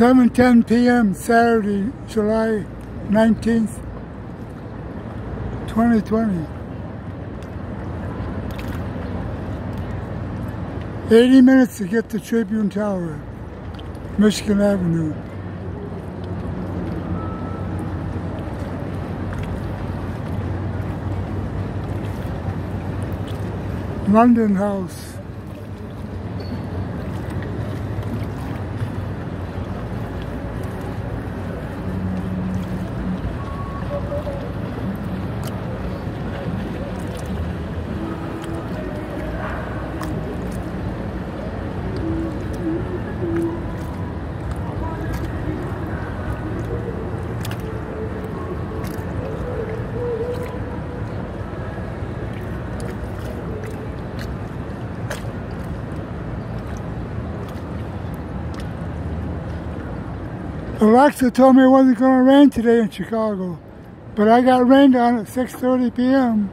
7.10 p.m. Saturday, July 19th, 2020. 80 minutes to get to Tribune Tower, Michigan Avenue. London House. Alexa told me it wasn't going to rain today in Chicago, but I got rained on at 6.30 p.m.